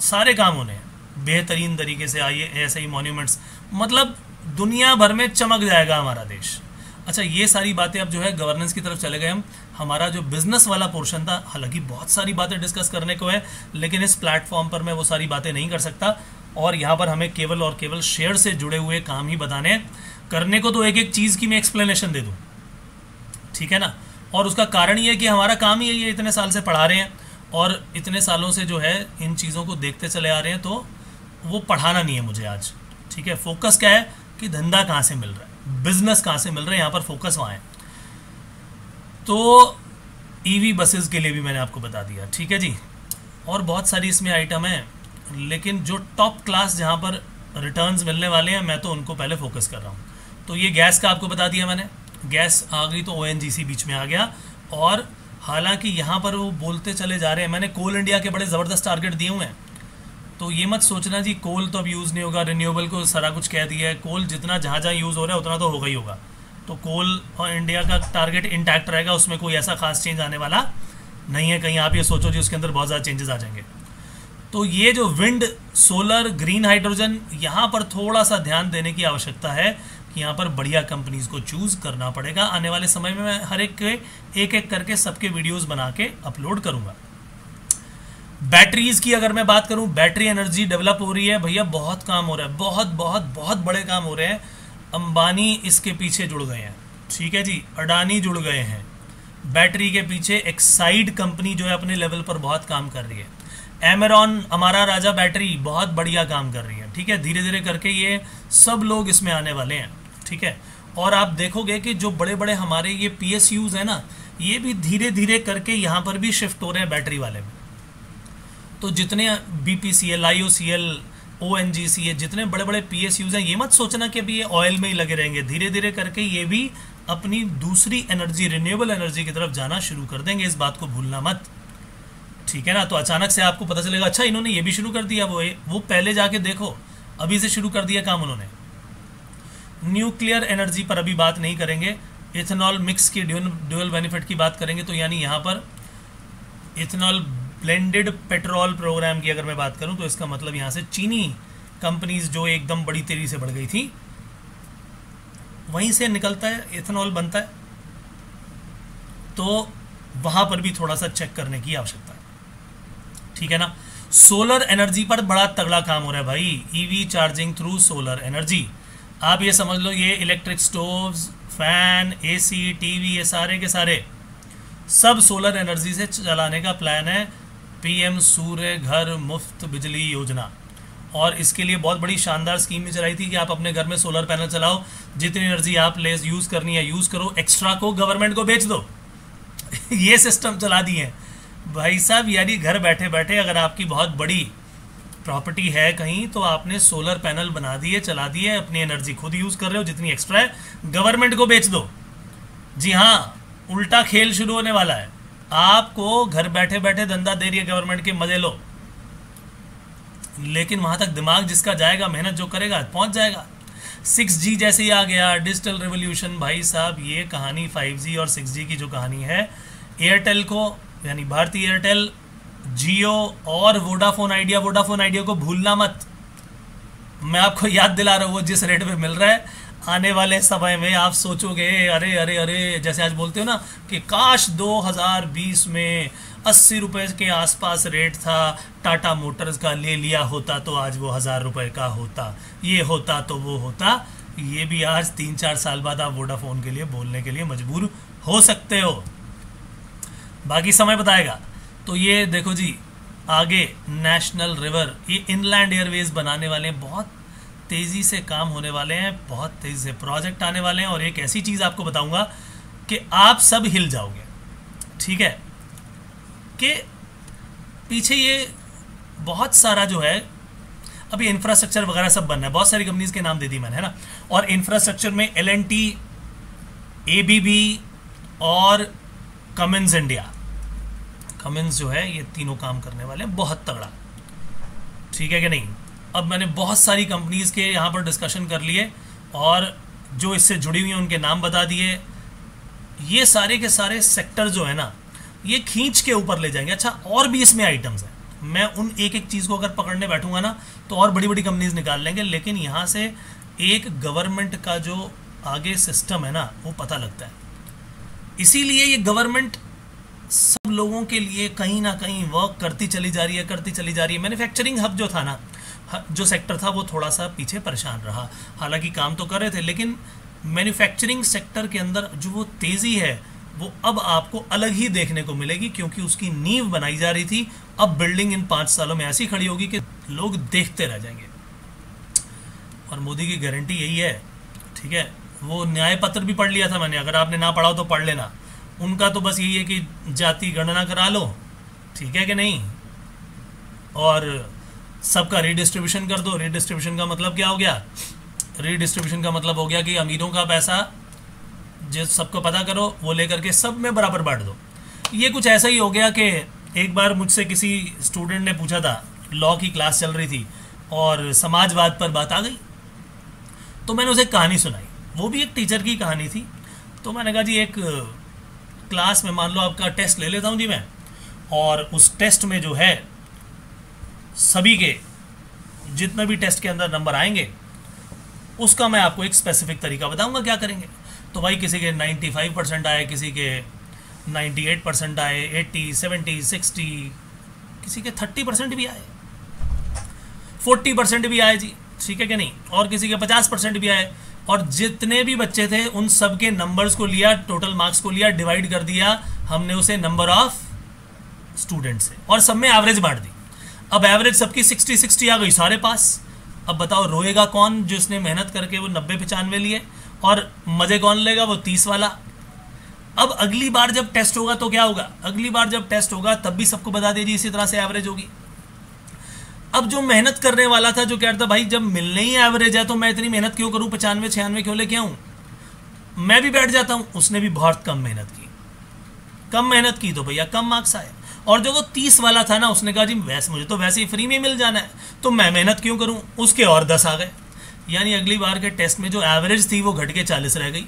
सारे काम होने बेहतरीन तरीके से आइए, ऐसे ही मॉन्यूमेंट्स मतलब दुनिया भर में चमक जाएगा हमारा देश। अच्छा ये सारी बातें अब जो है गवर्नेंस की तरफ़ चले गए हम। हमारा जो बिज़नेस वाला पोर्शन था, हालाँकि बहुत सारी बातें डिस्कस करने को है, लेकिन इस प्लेटफॉर्म पर मैं वो सारी बातें नहीं कर सकता। और यहाँ पर हमें केवल और केवल शेयर से जुड़े हुए काम ही बताने करने को तो एक एक चीज़ की मैं एक्सप्लेनेशन दे दूँ। ठीक है ना? और उसका कारण ये है कि हमारा काम ही है, इतने साल से पढ़ा रहे हैं। और इतने सालों से जो है, इन चीज़ों को देखते चले आ रहे हैं तो वो पढ़ाना नहीं है मुझे आज। ठीक है? फोकस क्या है? कि धंधा कहाँ से मिल रहा है? बिज़नेस कहाँ से मिल रहा है? यहाँ पर फोकस वहाँ है। तो ईवी e बसेस के लिए भी मैंने आपको बता दिया, ठीक है जी? और बहुत सारी इसमें आइटम हैं, लेकिन जो टॉप क्लास जहाँ पर रिटर्न्स मिलने वाले हैं, मैं तो उनको पहले फोकस कर रहा हूँ। तो ये गैस का आपको बता दिया मैंने। गैस आ गई तो ओएनजीसी बीच में आ गया। और हालाँकि यहाँ पर वो बोलते चले जा रहे हैं, मैंने कोल इंडिया के बड़े ज़बरदस्त टारगेट दिए हुए हैं। तो ये मत सोचना जी कोल तो अब यूज़ नहीं होगा रिन्यूएबल को सारा कुछ कह दिया है। कोल जितना जहाँ जहाँ यूज़ हो रहा है, उतना तो होगा ही होगा। तो कोल और इंडिया का टारगेट इंटैक्ट रहेगा, उसमें कोई ऐसा खास चेंज आने वाला नहीं है। कहीं आप ये सोचो जी उसके अंदर बहुत ज़्यादा चेंजेस आ जाएँगे। तो ये जो विंड सोलर ग्रीन हाइड्रोजन यहाँ पर थोड़ा सा ध्यान देने की आवश्यकता है कि यहाँ पर बढ़िया कंपनीज़ को चूज़ करना पड़ेगा। आने वाले समय में मैं हर एक के, एक एक करके सबके वीडियोस बना के अपलोड करूँगा। बैटरीज की अगर मैं बात करूँ बैटरी एनर्जी डेवलप हो रही है। भैया, बहुत काम हो रहा है, बहुत बहुत बहुत बड़े काम हो रहे हैं। अंबानी इसके पीछे जुड़ गए हैं। ठीक है जी? अडानी जुड़ गए हैं। बैटरी के पीछे एक्साइड कंपनी जो है अपने लेवल पर बहुत काम कर रही है। एमेरॉन हमारा राजा बैटरी, बहुत बढ़िया काम कर रही है। ठीक है? धीरे धीरे करके ये सब लोग इसमें आने वाले हैं। ठीक है? और आप देखोगे कि जो बड़े बड़े हमारे ये पी एस यूज़ है ना, ये भी धीरे धीरे करके यहाँ पर भी शिफ्ट हो रहे हैं बैटरी वाले। में तो जितने B P C L I O C L O N G C है, जितने बड़े बड़े पी एस यूज़ हैं, ये मत सोचना कि अभी ये ऑयल में ही लगे रहेंगे। धीरे धीरे करके ये भी अपनी दूसरी एनर्जी रिन्यूएबल एनर्जी की तरफ़ जाना शुरू कर देंगे, इस बात को भूलना मत। ठीक है ना? तो अचानक से आपको पता चलेगा अच्छा इन्होंने ये भी शुरू कर दिया, वो वो पहले जाके देखो, अभी से शुरू कर दिया काम उन्होंने। न्यूक्लियर एनर्जी पर अभी बात नहीं करेंगे इथेनॉल मिक्स की ड्यूअल बेनिफिट की बात करेंगे तो यानी यहाँ पर इथेनॉल ब्लेंडेड पेट्रोल प्रोग्राम की अगर मैं बात करूँ तो इसका मतलब यहाँ से चीनी कंपनीज़ जो एकदम बड़ी तेज़ी से बढ़ गई थी, वहीं से निकलता है, इथेनॉल बनता है। तो वहाँ पर भी थोड़ा सा चेक करने की आवश्यकता है। ठीक है ना? सोलर एनर्जी पर बड़ा तगड़ा काम हो रहा है भाई। EV charging through solar energy आप ये समझ लो, ये electric stoves fan AC TV ये सारे के सारे, सब सोलर एनर्जी से चलाने का प्लान है। पीएम सूर्य घर मुफ़्त बिजली योजना। और इसके लिए बहुत बड़ी शानदार स्कीम भी चलाई थी कि आप अपने घर में सोलर पैनल चलाओ, जितनी एनर्जी आप ले यूज़ करनी है यूज़ करो एक्स्ट्रा को गवर्नमेंट को बेच दो। [laughs] ये सिस्टम चला दिए भाई साहब, यानी घर बैठे बैठे अगर आपकी बहुत बड़ी प्रॉपर्टी है कहीं तो आपने सोलर पैनल बना दिए, चला दिए, अपनी एनर्जी खुद यूज़ कर रहे हो, जितनी एक्स्ट्रा है गवर्नमेंट को बेच दो। जी हाँ उल्टा खेल शुरू होने वाला है। आपको घर बैठे बैठे धंधा दे रही है गवर्नमेंट के मज़े लो। लेकिन वहाँ तक दिमाग जिसका जाएगा, मेहनत जो करेगा, पहुँच जाएगा। सिक्स जी जैसे ही आ गया डिजिटल रेवोल्यूशन भाई साहब, ये कहानी फाइव जी और सिक्स जी की जो कहानी है एयरटेल को, यानी भारतीय एयरटेल जियो और वोडाफोन आइडिया वोडाफोन आइडिया को भूलना मत। मैं आपको याद दिला रहा हूँ, वो जिस रेट पे मिल रहा है आने वाले समय में आप सोचोगे, अरे अरे अरे, जैसे आज बोलते हो ना कि काश 2020 में अस्सी रुपये के आसपास रेट था, टाटा मोटर्स का ले लिया होता तो आज वो हज़ार रुपये का होता, ये होता तो वो होता, ये भी आज तीन चार साल बाद आप वोडाफोन के लिए बोलने के लिए मजबूर हो सकते हो। बाकी समय बताएगा। तो ये देखो जी, आगे नेशनल रिवर ये इनलैंड एयरवेज बनाने वाले बहुत तेज़ी से काम होने वाले हैं, बहुत तेज़ी से प्रोजेक्ट आने वाले हैं और एक ऐसी चीज़ आपको बताऊँगा कि आप सब हिल जाओगे। ठीक है? कि पीछे ये बहुत सारा जो है, अभी इंफ्रास्ट्रक्चर वगैरह सब बनना है। बहुत सारी कंपनीज़ के नाम दे दी मैंने, है ना? और इंफ्रास्ट्रक्चर में L N T A B B और कमिन्स इंडिया कमिन्स जो है, ये तीनों काम करने वाले हैं, बहुत तगड़ा। ठीक है कि नहीं? अब मैंने बहुत सारी कंपनीज़ के यहाँ पर डिस्कशन कर लिए और जो इससे जुड़ी हुई हैं, उनके नाम बता दिए। ये सारे के सारे सेक्टर जो है ना, ये खींच के ऊपर ले जाएँगे। अच्छा और भी इसमें आइटम्स हैं। मैं उन एक एक चीज़ को अगर पकड़ने बैठूँगा ना तो और बड़ी बड़ी कंपनीज़ निकाल लेंगे, लेकिन यहाँ से एक गवर्नमेंट का जो आगे सिस्टम है ना, वो पता लगता है। इसीलिए ये गवर्नमेंट सब लोगों के लिए कहीं ना कहीं वर्क करती चली जा रही है, करती चली जा रही है। मैन्युफैक्चरिंग हब जो था ना जो सेक्टर था वो थोड़ा सा पीछे परेशान रहा। हालाँकि काम तो कर रहे थे, लेकिन मैन्युफैक्चरिंग सेक्टर के अंदर जो वो तेज़ी है, वो अब आपको अलग ही देखने को मिलेगी, क्योंकि उसकी नींव बनाई जा रही थी। अब बिल्डिंग इन पाँच सालों में ऐसी खड़ी होगी कि लोग देखते रह जाएँगे। और मोदी की गारंटी यही है, ठीक है? वो न्याय पत्र भी पढ़ लिया था मैंने, अगर आपने ना पढ़ा हो तो पढ़ लेना। उनका तो बस यही है कि जाति गणना करा लो, ठीक है कि नहीं? और सबका रीडिस्ट्रीब्यूशन कर दो। रीडिस्ट्रीब्यूशन का मतलब क्या हो गया? रीडिस्ट्रीब्यूशन का मतलब हो गया कि अमीरों का पैसा जिस सबको पता करो, वो लेकर के सब में बराबर बांट दो। ये कुछ ऐसा ही हो गया कि एक बार मुझसे किसी स्टूडेंट ने पूछा था लॉ की क्लास चल रही थी और समाजवाद पर बात आ गई। तो मैंने उसे कहानी सुनाई। वो भी एक टीचर की कहानी थी। तो मैंने कहा, जी, एक क्लास में मान लो आपका टेस्ट ले लेता हूँ जी मैं और उस टेस्ट में जो है सभी के जितने भी टेस्ट के अंदर नंबर आएँगे, उसका मैं आपको एक स्पेसिफिक तरीका बताऊँगा क्या करेंगे। तो भाई किसी के 95 परसेंट आए, किसी के 98 परसेंट आए 80 70 60 किसी के 30 परसेंट भी आए। 40 परसेंट भी आए जी, ठीक है कि नहीं? और किसी के 50 परसेंट भी आए। और जितने भी बच्चे थे, उन सब के नंबर्स को लिया टोटल मार्क्स को लिया डिवाइड कर दिया, हमने उसे नंबर ऑफ़ स्टूडेंट से। और सब में एवरेज बांट दी। अब एवरेज सबकी सिक्सटी सिक्सटी आ गई सारे पास। अब बताओ, रोएगा कौन जिसने मेहनत करके वो नब्बे, पचानवे लिए? और मज़े कौन लेगा वो तीस वाला? अब अगली बार जब टेस्ट होगा तो क्या होगा? अगली बार जब टेस्ट होगा, तब भी सबको बता दीजिए इसी तरह से एवरेज होगी। अब जो मेहनत करने वाला था, जो कह रहा था, भाई, जब मिलने ही एवरेज है तो मैं इतनी मेहनत क्यों करूँ? पचानवे, छियानवे क्यों लेके आऊँ? मैं भी बैठ जाता हूँ। उसने भी बहुत कम मेहनत की। कम मेहनत की तो भैया, कम मार्क्स आए। और जो वो तीस वाला था ना, उसने कहा, जी, वैसे, मुझे तो वैसे ही फ्री में मिल जाना है। तो मैं मेहनत क्यों करूँ? उसके और दस आ गए। यानी अगली बार के टेस्ट में जो एवरेज थी, वो घट के चालीस रह गई।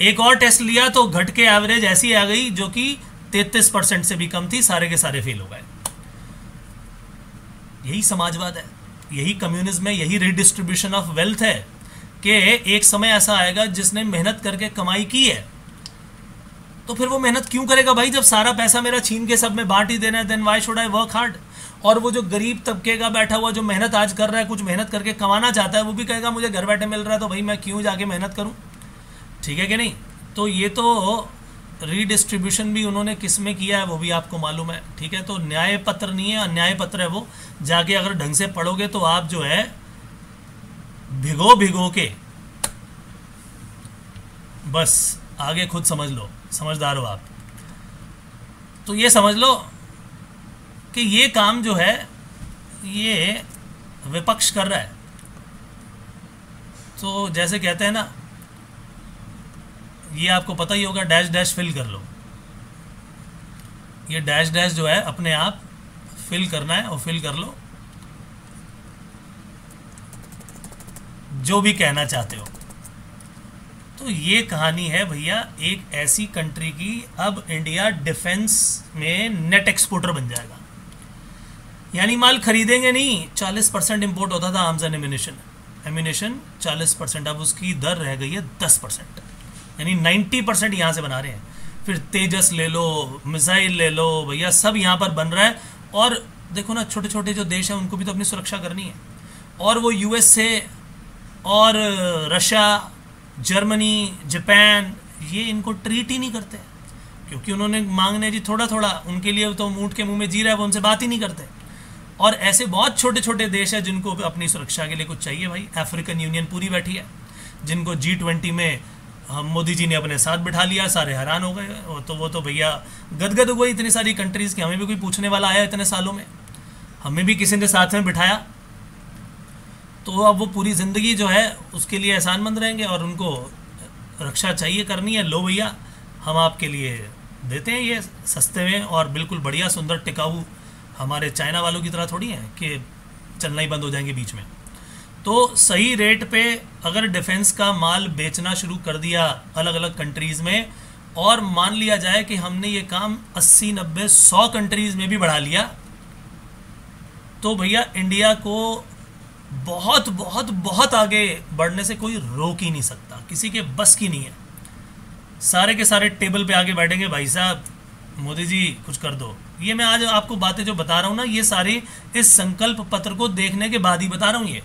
एक और टेस्ट लिया तो घट के एवरेज ऐसी आ गई, जो कि तैतीस परसेंट से भी कम थी, सारे के सारे फेल हो गए। यही समाजवाद है। यही कम्युनिज्म है, यही रिडिस्ट्रीब्यूशन ऑफ़ वेल्थ है कि एक समय ऐसा आएगा जिसने मेहनत करके कमाई की है तो फिर वो मेहनत क्यों करेगा भाई? जब सारा पैसा मेरा छीन के सब में बांट ही देना है then why should I work hard और वो जो गरीब तबके का बैठा हुआ, जो मेहनत आज कर रहा है, कुछ मेहनत करके कमाना चाहता है, वो भी कहेगा, मुझे घर बैठे मिल रहा है तो भाई मैं क्यों जाके मेहनत करूँ? ठीक है कि नहीं? तो ये तो रीडिस्ट्रीब्यूशन भी उन्होंने किसमें किया है, वो भी आपको मालूम है। ठीक है? तो न्याय पत्र नहीं है, अन्याय पत्र है वो। जाके अगर ढंग से पढ़ोगे तो आप जो है भिगो भिगो के। बस, आगे खुद समझ लो। समझदार हो आप। तो ये समझ लो कि ये काम जो है, ये विपक्ष कर रहा है। तो जैसे कहते हैं ना, ये आपको पता ही होगा, डैश डैश फिल कर लो। ये डैश डैश जो है, अपने आप फिल करना है और फिल कर लो। जो भी कहना चाहते हो। तो ये कहानी है भैया एक ऐसी कंट्री की, अब इंडिया डिफेंस में नेट एक्सपोर्टर बन जाएगा। यानी माल खरीदेंगे नहीं 40 परसेंट इम्पोर्ट होता था arms and ammunition ammunition 40 percent, अब उसकी दर रह गई है 10 परसेंट। यानी 90 परसेंट यहाँ से बना रहे हैं। फिर तेजस ले लो, मिसाइल ले लो, भैया सब यहाँ पर बन रहा है। और देखो ना छोटे छोटे जो देश हैं, उनको भी तो अपनी सुरक्षा करनी है। और वो यूएसए और रशिया जर्मनी, जापान, ये इनको ट्रीट ही नहीं करते। क्योंकि उन्होंने मांगने जी थोड़ा थोड़ा उनके लिए तो ऊँट के मुँह में जी रहा है, वो उनसे बात ही नहीं करते। और ऐसे बहुत छोटे छोटे देश हैं जिनको अपनी सुरक्षा के लिए कुछ चाहिए भाई। अफ्रीकन यूनियन पूरी बैठी है, जिनको जी ट्वेंटी में हम मोदी जी ने अपने साथ बिठा लिया, सारे हैरान हो गए। तो वो तो भैया गदगद हो गई इतनी सारी कंट्रीज़ की, हमें भी कोई पूछने वाला आया इतने सालों में। हमें भी किसी ने साथ में बिठाया। तो अब वो पूरी ज़िंदगी जो है, उसके लिए एहसानमंद रहेंगे और उनको रक्षा चाहिए करनी है। लो भैया, हम आपके लिए देते हैं ये सस्ते में और बिल्कुल बढ़िया सुंदर टिकाऊ हमारे चाइना वालों की तरह थोड़ी है कि चलना ही बंद हो जाएँगे बीच में। तो सही रेट पे अगर डिफेंस का माल बेचना शुरू कर दिया अलग अलग कंट्रीज़ में और मान लिया जाए कि हमने ये काम 80 नब्बे 100 कंट्रीज़ में भी बढ़ा लिया तो भैया इंडिया को बहुत बहुत बहुत आगे बढ़ने से कोई रोक ही नहीं सकता। किसी के बस की नहीं है। सारे के सारे टेबल पे आके बैठेंगे, भाई साहब, मोदी जी, कुछ कर दो। ये मैं आज आपको बातें जो बता रहा हूँ ना, ये सारी इस संकल्प पत्र को देखने के बाद ही बता रहा हूँ ये।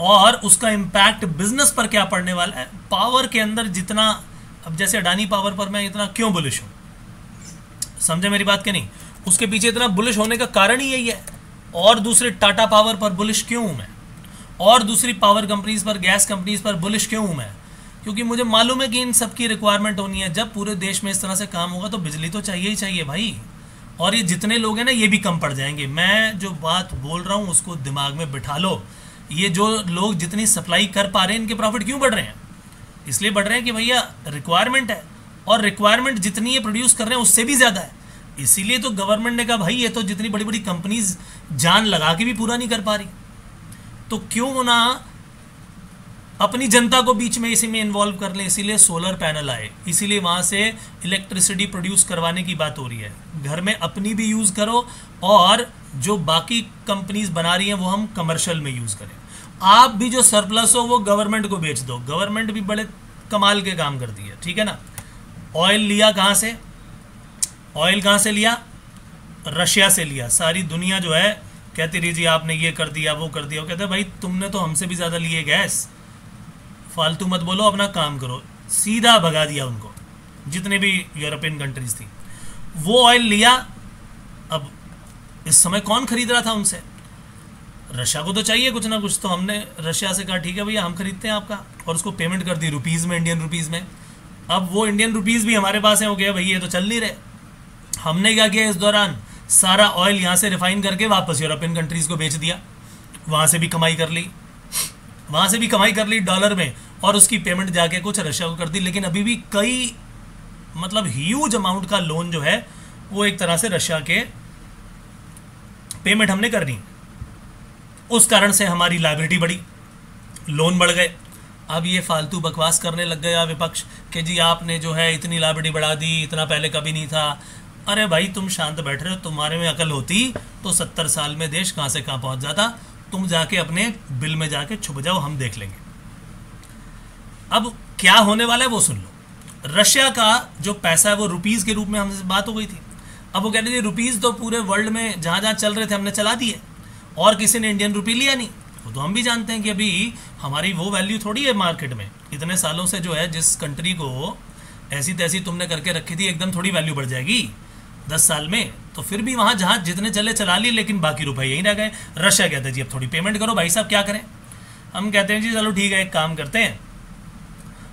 और उसका इम्पैक्ट बिज़नेस पर क्या पड़ने वाला है? पावर के अंदर जितना, अब जैसे अडानी पावर पर मैं इतना क्यों बुलिश हूँ? समझे मेरी बात के नहीं? उसके पीछे इतना बुलिश होने का कारण ही यही है। और दूसरे टाटा पावर पर बुलिश क्यों हूँ मैं? और दूसरी पावर कंपनीज़ पर, गैस कंपनीज़ पर बुलिश क्यों हूँ मैं? क्योंकि मुझे मालूम है कि इन सब की रिक्वायरमेंट होनी है। जब पूरे देश में इस तरह से काम होगा तो बिजली तो चाहिए ही चाहिए भाई। और ये जितने लोग हैं ना, ये भी कम पड़ जाएँगे। मैं जो बात बोल रहा हूँ, उसको दिमाग में बिठा लो। ये जो लोग जितनी सप्लाई कर पा रहे हैं, इनके प्रॉफिट क्यों बढ़ रहे हैं? इसलिए बढ़ रहे हैं कि भैया रिक्वायरमेंट है। और रिक्वायरमेंट जितनी ये प्रोड्यूस कर रहे हैं, उससे भी ज़्यादा है। इसीलिए तो गवर्नमेंट ने कहा, भाई, ये तो जितनी बड़ी बड़ी कंपनीज़ जान लगा के भी पूरा नहीं कर पा रही। तो क्यों ना अपनी जनता को बीच में इसी में इन्वॉल्व कर ले? इसीलिए सोलर पैनल आए। इसीलिए वहाँ से इलेक्ट्रिसिटी प्रोड्यूस करवाने की बात हो रही है। घर में अपनी भी यूज़ करो और जो बाकी कंपनीज़ बना रही हैं, वो हम कमर्शियल में यूज़ करें। आप भी जो सरप्लस हो, वो गवर्नमेंट को बेच दो। गवर्नमेंट भी बड़े कमाल के काम करती है, ठीक है ना? ऑयल लिया कहाँ से? ऑयल कहाँ से लिया? रशिया से लिया। सारी दुनिया जो है कहती रही, जी, आपने ये कर दिया, वो कर दिया। वो कहते भाई, तुमने तो हमसे भी ज़्यादा लिए गैस। फालतू मत बोलो, अपना काम करो। सीधा भगा दिया उनको, जितने भी यूरोपियन कंट्रीज़ थी। वो ऑयल लिया। अब इस समय कौन खरीद रहा था उनसे? रशिया को तो चाहिए कुछ ना कुछ तो हमने रशिया से कहा, ठीक है भैया, हम खरीदते हैं आपका। और उसको पेमेंट कर दी रुपीज़ में इंडियन रुपीज़ में। अब वो इंडियन रुपीज़ भी हमारे पास है हो गया भैया तो चल नहीं रहे। हमने क्या किया इस दौरान? सारा ऑयल यहाँ से रिफाइन करके वापस यूरोपियन कंट्रीज़ को बेच दिया। वहाँ से भी कमाई कर ली। वहाँ से भी कमाई कर ली डॉलर में और उसकी पेमेंट जाके कुछ रशिया को कर दी। लेकिन अभी भी कई मतलब ह्यूज अमाउंट का लोन जो है, वो एक तरह से रशिया के पेमेंट हमने करनी। उस कारण से हमारी लाइबिलिटी बढ़ी। लोन बढ़ गए। अब ये फालतू बकवास करने लग गया विपक्ष कि जी आपने जो है इतनी लाइबिलिटी बढ़ा दी, इतना पहले कभी नहीं था। अरे भाई, तुम शांत बैठ रहे हो तुम्हारे में अकल होती तो सत्तर साल में देश कहाँ से कहाँ पहुँच जाता। तुम जाके अपने बिल में जाके छुप जाओ, हम देख लेंगे। अब क्या होने वाला है वो सुन लो। रशिया का जो पैसा है वो रुपीज़ के रूप में हमसे बात हो गई थी। अब वो कह कहते थे रुपीज़ तो पूरे वर्ल्ड में जहाँ जहाँ चल रहे थे, हमने चला दिए। और किसी ने इंडियन रुपी लिया नहीं। वो तो हम भी जानते हैं कि अभी हमारी वो वैल्यू थोड़ी है मार्केट में। इतने सालों से जो है, जिस कंट्री को ऐसी तैसी तुमने करके रखी थी, एकदम थोड़ी वैल्यू बढ़ जाएगी। दस साल में तो फिर भी वहाँ जहाँ जितने चले चला लिए, लेकिन बाकी रुपए यहीं रह गए। रशिया कहते हैं, जी, अब थोड़ी पेमेंट करो, भाई साहब, क्या करें? हम कहते हैं, जी, चलो ठीक है, एक काम करते हैं।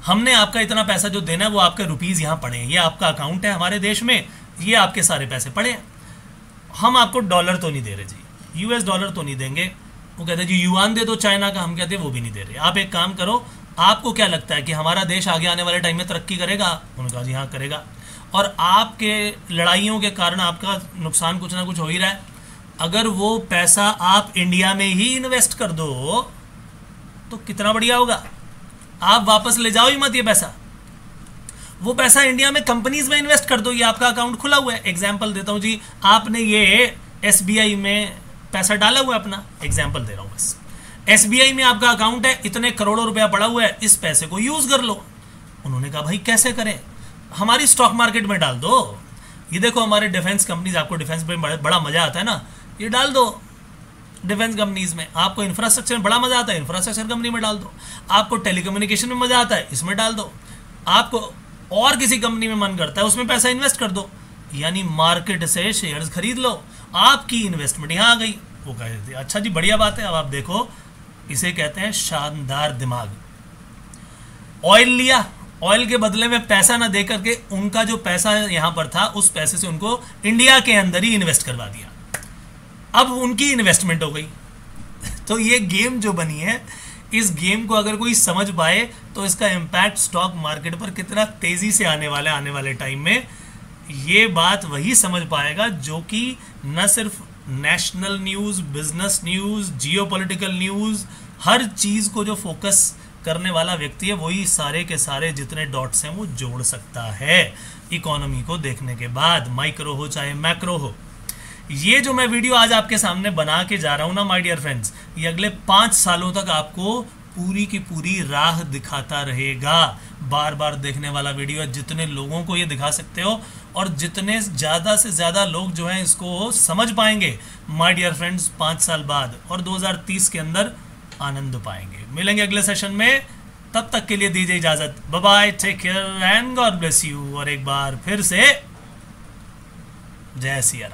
हमने आपका इतना पैसा जो देना है, वो आपके रुपीज़ यहाँ पड़े हैं। ये आपका अकाउंट है हमारे देश में, ये आपके सारे पैसे पड़े हैं। हम आपको डॉलर तो नहीं दे रहे, जी। यूएस डॉलर तो नहीं देंगे। वो कहते हैं, जी युवान दे दो चाइना का। हम कहते हैं, वो भी नहीं दे रहे। आप एक काम करो, आपको क्या लगता है कि हमारा देश आगे आने वाले टाइम में तरक्की करेगा? उन्होंने कहा, जी हाँ करेगा। और आपके लड़ाइयों के कारण आपका नुकसान कुछ ना कुछ हो ही रहा है। अगर वो पैसा आप इंडिया में ही इन्वेस्ट कर दो तो कितना बढ़िया होगा। आप वापस ले जाओ ही मत ये पैसा। वो पैसा इंडिया में कंपनीज़ में इन्वेस्ट कर दो, ये आपका अकाउंट खुला हुआ है। एग्ज़ाम्पल देता हूँ जी, आपने ये एसबीआई में पैसा डाला हुआ है अपना। एग्ज़ाम्पल दे रहा हूँ बस। एसबीआई में आपका अकाउंट है, इतने करोड़ों रुपया पड़ा हुआ है, इस पैसे को यूज़ कर लो। उन्होंने कहा, भाई, कैसे करें? हमारी स्टॉक मार्केट में डाल दो। ये देखो हमारे डिफेंस कंपनीज़ आपको डिफेंस में बड़ा मज़ा आता है ना? ये डाल दो डिफेंस कंपनीज़ में। आपको इंफ्रास्ट्रक्चर में बड़ा मज़ा आता है इंफ्रास्ट्रक्चर कंपनी में डाल दो। आपको टेलीकम्युनिकेशन में मज़ा आता है, इसमें डाल दो। आपको और किसी कंपनी में मन करता है, उसमें पैसा इन्वेस्ट कर दो। यानी मार्केट से शेयर्स खरीद लो। आपकी इन्वेस्टमेंट यहाँ आ गई। वो कह अच्छा जी, बढ़िया बात है। अब आप देखो, इसे कहते हैं शानदार दिमाग। ऑयल लिया ऑयल के बदले में पैसा ना दे करके उनका जो पैसा यहाँ पर था, उस पैसे से उनको इंडिया के अंदर ही इन्वेस्ट करवा दिया। अब उनकी इन्वेस्टमेंट हो गई। [laughs] तो ये गेम जो बनी है, इस गेम को अगर कोई समझ पाए तो इसका इम्पैक्ट स्टॉक मार्केट पर कितना तेज़ी से आने वाला है, आने वाले टाइम में, ये बात वही समझ पाएगा जो कि न सिर्फ़ national news business news Jio news हर चीज़ को जो फोकस करने वाला व्यक्ति है, वही सारे के सारे जितने डॉट्स हैं वो जोड़ सकता है इकोनॉमी को देखने के बाद माइक्रो हो चाहे मैक्रो हो। ये जो मैं वीडियो आज आपके सामने बना के जा रहा हूँ ना माय डियर फ्रेंड्स ये अगले पाँच सालों तक आपको पूरी की पूरी राह दिखाता रहेगा। बार बार देखने वाला वीडियो है, जितने लोगों को ये दिखा सकते हो और जितने ज़्यादा से ज़्यादा लोग जो हैं इसको समझ पाएँगे माय डियर फ्रेंड्स पाँच साल बाद और 2030 के अंदर आनंद पाएँगे। मिलेंगे अगले सेशन में। तब तक के लिए दीजिए इजाज़त। Bye take care and God bless you और एक बार फिर से, जय सिया